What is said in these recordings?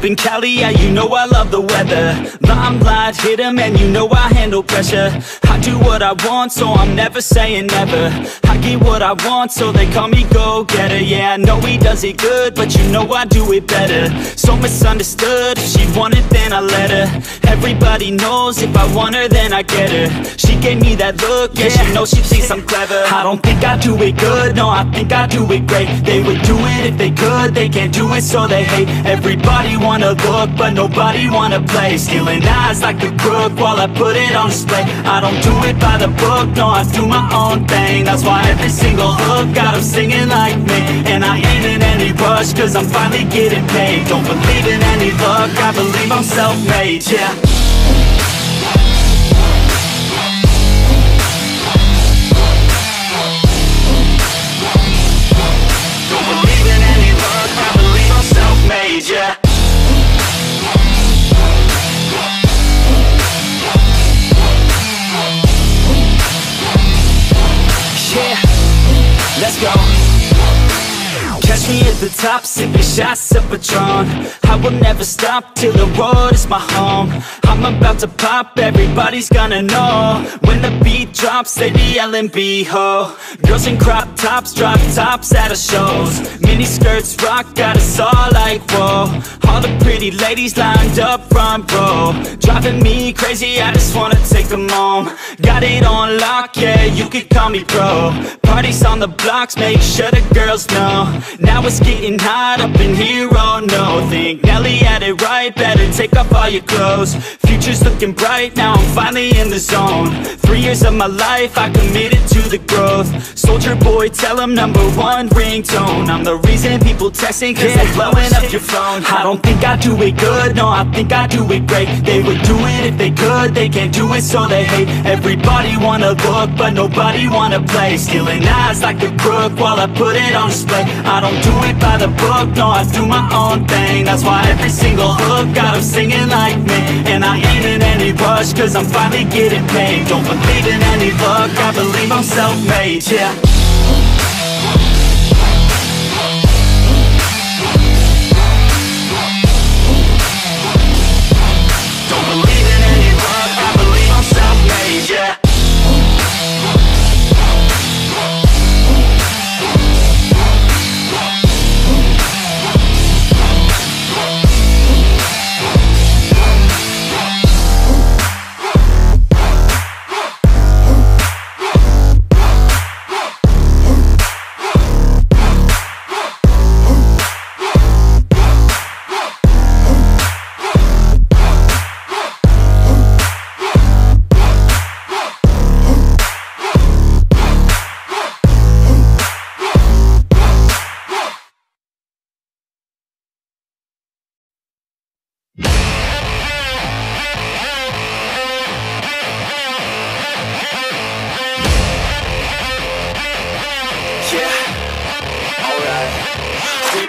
up in Cali, yeah, you know I love the weather. Limelight hit 'em and you know I handle pressure I do what I want, so I'm never saying never. I get what I want, so they call me go-getter. Yeah, I know he does it good, but you know I do it better. So misunderstood, if she want it, then I let her. Everybody knows, if I want her, then I get her. She gave me that look, yeah, she knows she thinks I'm clever. I don't think I do it good, no, I think I do it great. They would do it if they could, they can't do it, so they hate. Everybody wanna look, but nobody wanna play. Stealing eyes like a crook while I put it on display. I don't do it by the book, no, I do my own thing. That's why every single hook got 'em singing like me. And I ain't in any rush, cause I'm finally getting paid. Don't believe in any luck, I believe I'm self-made, yeah. Don't believe in any luck, I believe I'm self-made, Yeah, the top, sipping shots of Patron. I will never stop till the road is my home. I'm about to pop, everybody's gonna know. When the beat drops, they be yelling B-ho Girls in crop tops, drop tops at our shows. Mini skirts rock, got us all like whoa. All the pretty ladies lined up front row. Driving me crazy, I just wanna take them home. Got it on lock, yeah, you could call me pro Parties on the blocks, make sure the girls know. Now it's getting hot up in here, oh no take off all your clothes. Future's looking bright, now I'm finally in the zone. Three years of my life, I committed to the growth. Soulja Boy, tell 'em number one ringtone. I'm the reason people texting, cause they're blowing up your phone. I don't think I do it good, no, I think I do it great. They would do it if they could, they can't do it so they hate. Everybody wanna look, but nobody wanna play. Stealing eyes like a crook while I put it on display. I don't do it by the book, no, I do my own thing. That's why every single hook got got 'em singing like me And I ain't in any rush, cause I'm finally getting paid. Don't believe in any luck, I believe I'm self-made, yeah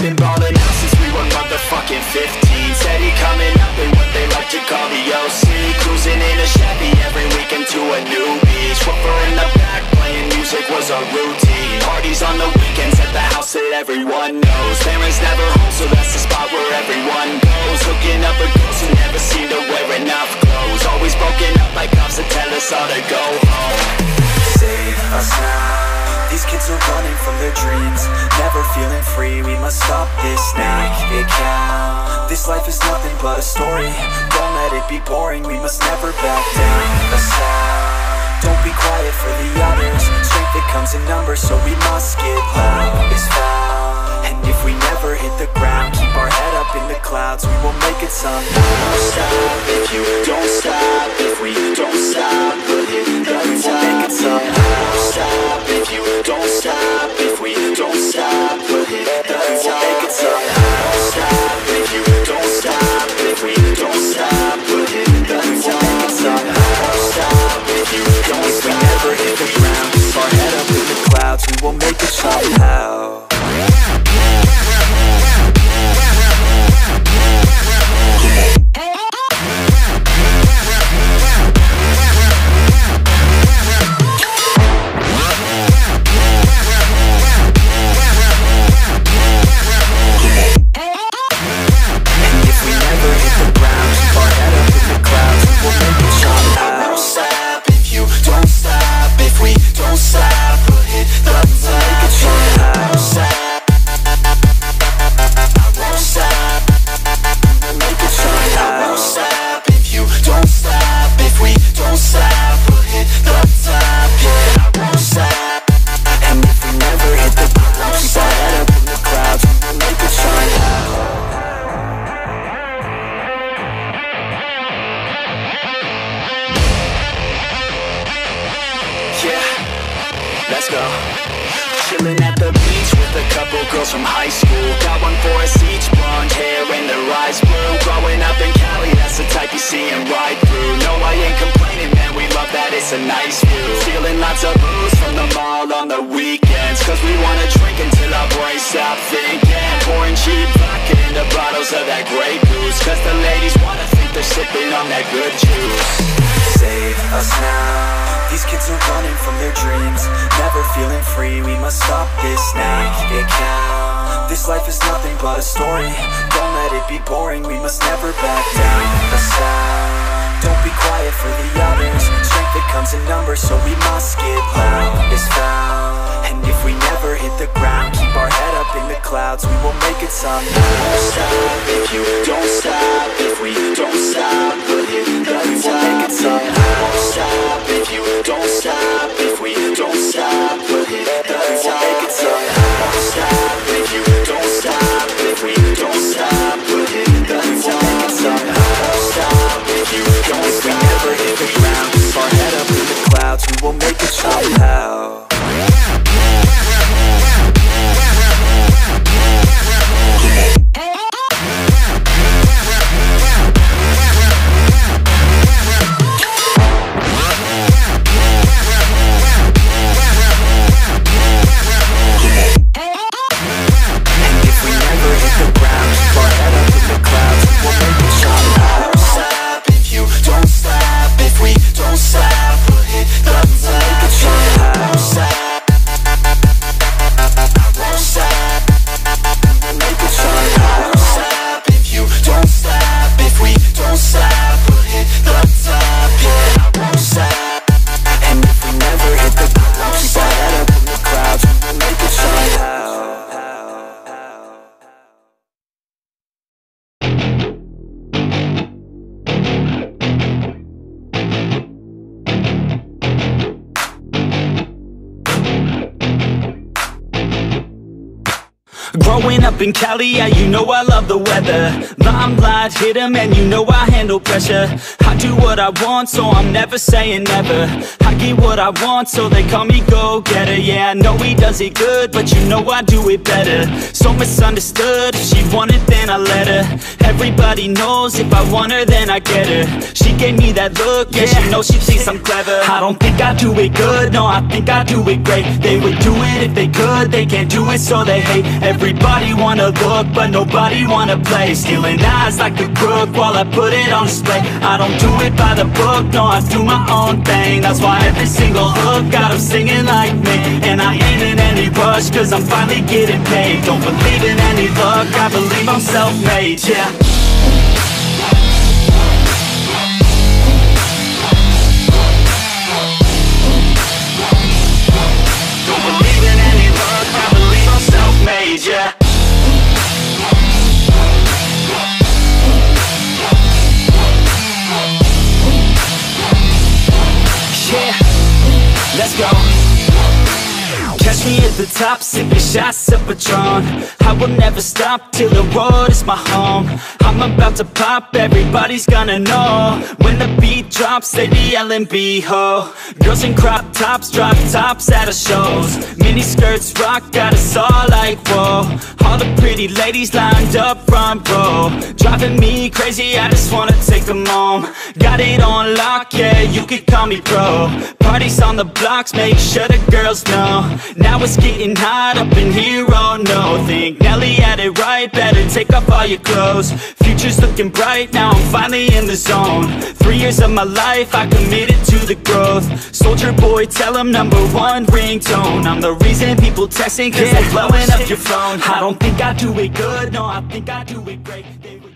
been ballin' out since we were motherfucking 15 Steady coming up in what they like to call the OC Cruising in a Chevy every weekend to a new beach. Woofer in the back playing music was a routine. Parties on the weekends at the house that everyone knows. Parents never home so that's the spot where everyone goes. Hooking up with girls who never seem to wear enough clothes. Always broken up by cops that tell us all to go home. Save us now. These kids are running from their dreams free We must stop this now It count This life is nothing but a story. Don't let it be boring We must never back down. A sound. Don't be quiet for the others. Strength that comes in numbers So we must get loud. Is found. And if we never hit the ground Keep our head up in the clouds We will make it somehow Don't stop if you don't stop. If we don't stop We'll hit the top. We will make it somehow Don't stop Got one for us each, blonde hair and their eyes blue. Growing up in Cali, that's the type you see and ride through. No, I ain't complaining, man, we love that, it's a nice view. Stealing lots of booze from the mall on the weekends Cause we wanna drink until our brains stop thinking. Pouring cheap vodka into bottles of that Grey Goose Cause the ladies wanna think they're sipping on that good juice. Save us now. These kids are running from their dreams Never feeling free, we must stop this now. It count This life is nothing but a story. Don't let it be boring, we must never back down. The sound Don't be quiet for the others. Strength that comes in numbers, so we must get in Cali, yeah, you know I love the weather. Limelight hit 'em and you know I handle pressure. I do what I want, so I'm never saying never. I get what I want, so they call me go-getter. Yeah, I know he does it good, but you know I do it better. So misunderstood, if she wanted then I let her. Everybody knows if I want her then I get her. She gave me that look, yeah, she knows she thinks I'm clever. I don't think I do it good, no, I think I do it great. They would do it if they could, they can't do it so they hate. Everybody wanna look, but nobody wanna play. Stealing eyes like a crook while I put it on display. I don't do it by the book, no, I do my own thing. That's why every single hook got 'em singing like me. And I ain't in any rush, cause I'm finally getting paid. Don't believe in any luck, I believe I'm self-made, yeah. Don't believe in any luck, I believe I'm self-made, yeah. Yeah, the top, sipping shots of Patron. I will never stop till the road is my home. I'm about to pop, everybody's gonna know. When the beat drops, they be yelling B-ho Girls in crop tops, drop tops at our shows. Mini skirts rock, got us all like whoa. All the pretty ladies lined up front row. Driving me crazy, I just wanna take them home. Got it on lock, yeah, you could call me pro Parties on the blocks, make sure the girls know. Now it's getting hot up in here, oh no. Think Nelly had it right, better take off all your clothes. Future's looking bright, now I'm finally in the zone. Three years of my life, I committed to the growth. Soulja Boy, tell 'em number one ringtone. I'm the reason people texting, cause they're blowing up your phone. I don't think I do it good, no, I think I do it great. They